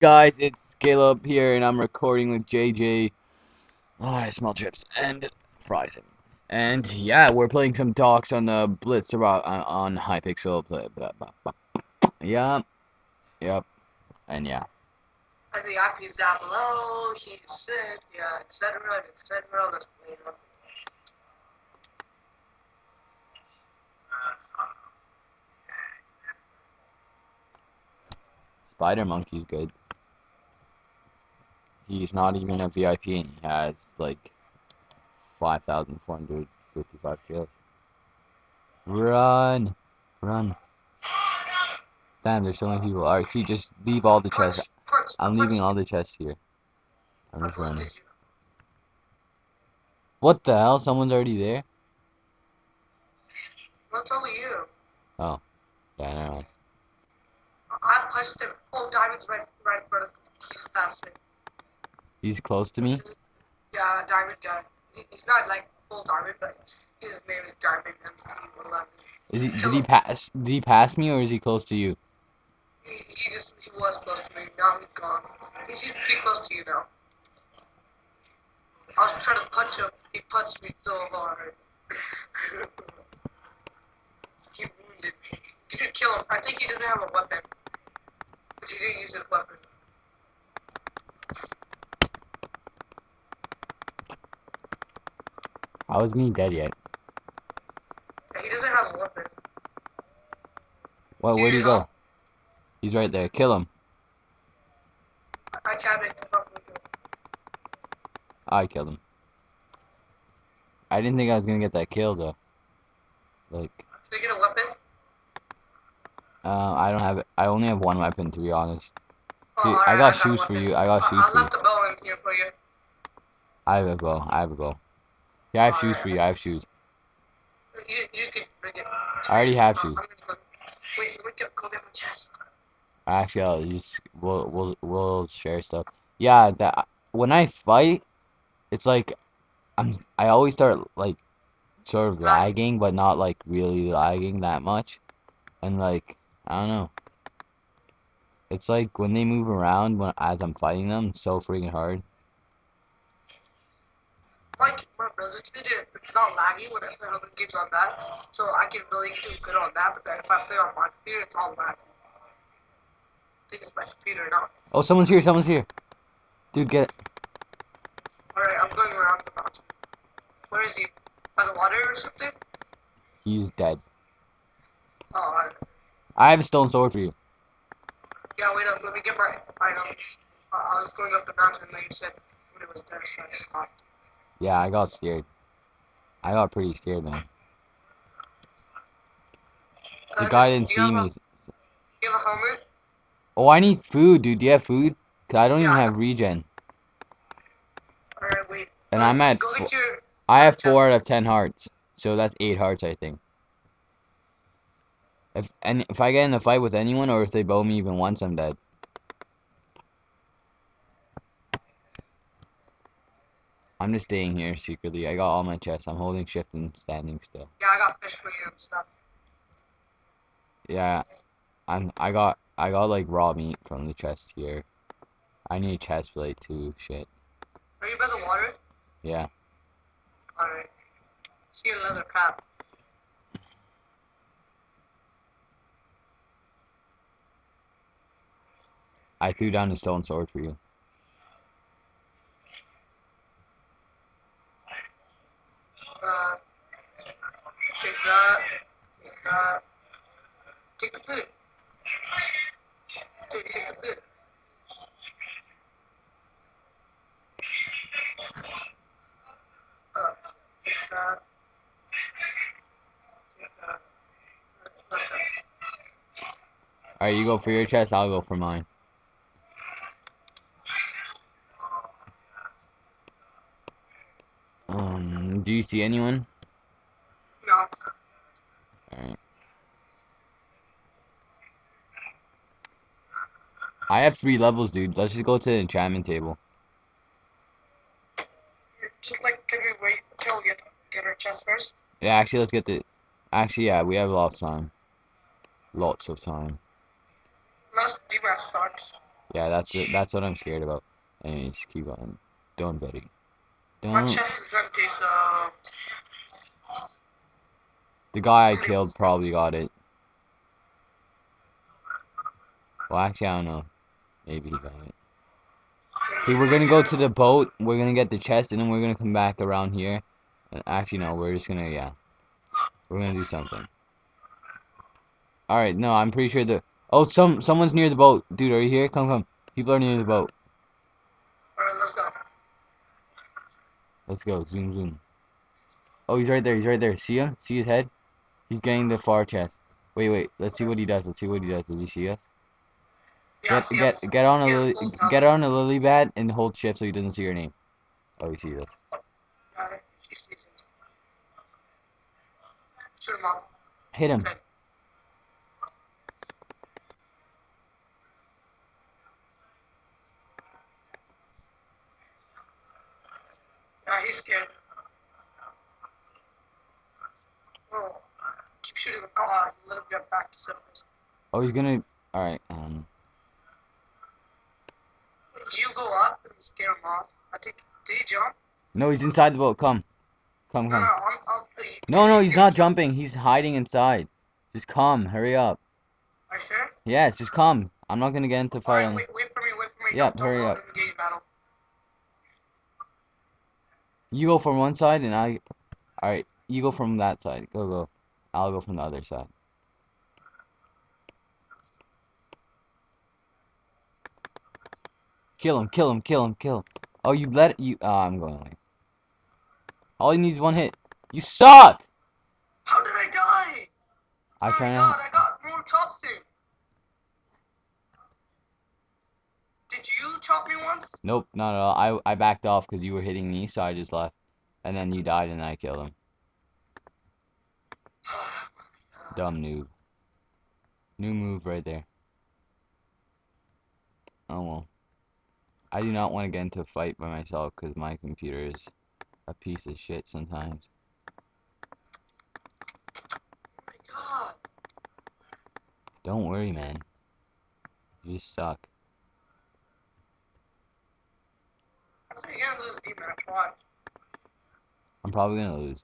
guys, it's Caleb here, and I'm recording with JJ. Oh, I smell chips and fries. And yeah, we're playing some talks on the Blitz about on, on Hypixel. Blah, blah, blah, blah. Yeah, yep, and yeah. And the IP is down below. He's sick. Yeah, etc. etc. Let's play it. Spider Monkey's good. He's not even a VIP, and he has like 5,455 kills. Run! Run! Damn, there's so many people. Alright, just leave all the chests. I'm leaving all the chests here. I'm just running. What the hell? Someone's already there? That's only you. Oh. Yeah, never mind. I punched him. Oh, Diamond's right, right in front of He's past me. He's close to me. Yeah, Diamond guy. He- He's not like full Diamond, but his name is Diamond MC11. Is he? Did he pass? Did he pass me, or is he close to you? He, he just he was close to me. Now he's gone. He's he's pretty close to you now. I was trying to punch him. He punched me so hard. he wounded me. You could kill him. I think he doesn't have a weapon. But he didn't use his weapon. I wasn't even dead yet. He doesn't have a weapon. What? Where'd he go? He's right there. Kill him. I, I him up with him. I killed him. I didn't think I was gonna get that kill though. Like, Did you get a weapon? uh, I don't have. It I only have one weapon to be honest. Oh, Dude, alright, I got shoes for you. I got I- shoes I for you. left the bow in here for you. I have a bow. I have a bow. Yeah, I have shoes for you. I have shoes. You, you can bring it. I already have Uh, shoes. Go. Wait, let me go, go get my chest. Actually, I'll just we'll we'll we'll share stuff. Yeah, that when I fight, it's like I'm I always start like sort of lagging, but not like really lagging that much. And like I don't know. It's like when they move around when as I'm fighting them, so freaking hard. My brother's video, it's not laggy when other games on that, so I can really do good on that. But then if I play on my computer, it's all laggy. I think it's my computer now. Oh, someone's here. Someone's here. Dude, get All right, I'm going around the mountain. Where is he? By the water or something? he's dead. Oh, alright. I have a stone sword for you. yeah. Wait up, let me get my items. Uh, I was going up the mountain, and then you said when it was there, so I stopped. Yeah, I got scared. I got pretty scared, man. The guy didn't see a- me. Do you have a helmet? Oh, I need food, dude. Do you have food? Cause I don't even have regen. Wait. And I'm at your. I have four out of ten hearts, so that's eight hearts, I think. If and if I get in a fight with anyone, or if they bow me even once, I'm dead. I'm just staying here secretly. I got all my chests. I'm holding shift and standing still. Yeah, I got fish for you and stuff. Yeah, I'm. I got. I got like raw meat from the chest here. I need a chest plate too. Shit. Are you by the water? Yeah. Alright. See your leather. I threw down a stone sword for you. Uh, take that. Take that. Take the food. Take, take the food. Uh, take that. Take that. Okay. Alright, you go for your chest. I'll go for mine. Um, do you see anyone? No. Alright. I have three levels, dude. Let's just go to the enchantment table. Just like, can we wait until we get, get our chest first? Yeah, actually, let's get the. Actually, yeah, we have a lot of time. Lots of time. D-Max starts. Yeah, that's it. That's what I'm scared about. Anyways, keep on. Don't, buddy. My Don't. chest is empty, so The guy I killed probably got it. Well, actually, I don't know. Maybe he got it. Okay, we're gonna go to the boat. We're gonna get the chest, and then we're gonna come back around here. Actually, no. We're just gonna, yeah. We're gonna do something. All right. No, I'm pretty sure the. Oh, some someone's near the boat, dude. Are you here? Come, come. People are near the boat. Alright, let's go. Let's go. Zoom, zoom. Oh, he's right there. He's right there. See him? See his head? He's getting the far chest. Wait, wait. Let's see what he does. Let's see what he does. Does he see us? Yeah, Get get him. get on a lily, get on a lily pad and hold shift so he doesn't see your name. Oh, he sees us. Alright, he sees it. Shoot him up. Hit him. Okay. Yeah, scared. Oh, keep shooting him. Oh, let him get back to surface. Oh, he's gonna. All right. Um. You go up and scare him off. I think. Did he jump? No, he's inside the boat. Come, come, No, no, come. I'm, I'm, No, no, he's not jumping. He's hiding inside. Just come. Hurry up. Are you sure? Yes, just come. I'm not gonna get into fight. Alright, on- wait, wait for me, wait for me. Yep, don't, hurry don't up. You go from one side and I. All right. You go from that side. Go, go. I'll go from the other side. Kill him, kill him, kill him, kill him. Oh, you let it, you. Oh, I'm going away. All he needs is one hit. You suck! How did I die? I oh try my to. god, I got more chops in. Did you chop me once? Nope, not at all. I I backed off because you were hitting me, so I just left. And then you died and I killed him. Dumb noob. New move right there. Oh well. I do not want to get into a fight by myself because my computer is a piece of shit sometimes. Oh my god. Don't worry, man. You just suck. I think you're gonna lose. I'm probably gonna lose.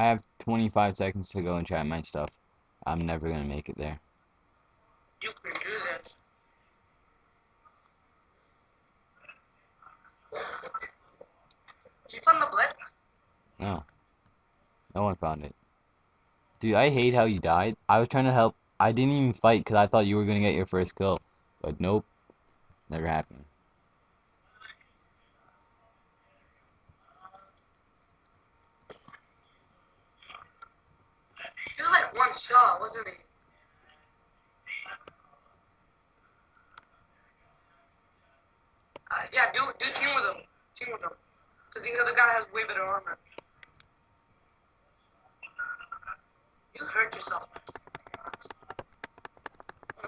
I have 25 seconds to go and chat my stuff. I'm never gonna make it there. You can do this. You found the blitz? No. No one found it. Dude, I hate how you died. I was trying to help. I didn't even fight because I thought you were gonna get your first kill. But nope. Never happened. He was like one shot, wasn't he? Uh, yeah, do do team with him. Team with him. Because the other guy has way better armor. You hurt yourself.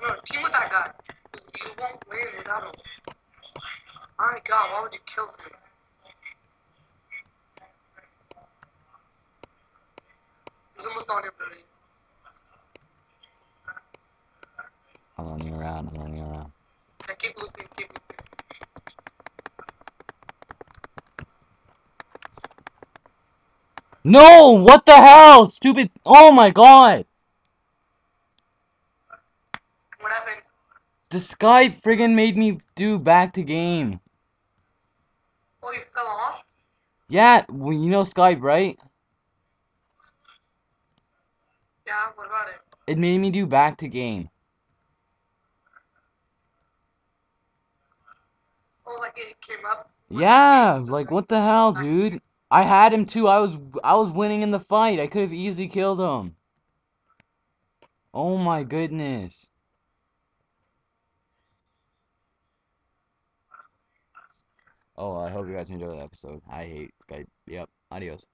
No, team with that guy. You, won't win without him. My god, why would you kill him? He's almost on your buddy. I'm running around, running around. Yeah, keep looping, keep looping. No! What the hell? Stupid. Oh my god! What happened? The Skype friggin' made me do back to game. Oh, you fell off? Yeah, well, you know Skype, right? Yeah, what about it? It made me do back to game. Oh, like it came up? Yeah, like what the hell, dude? I had him too. I was I was winning in the fight. I could have easily killed him. Oh my goodness. Oh, I hope you guys enjoyed the episode. I hate Skype. Yep. Adios.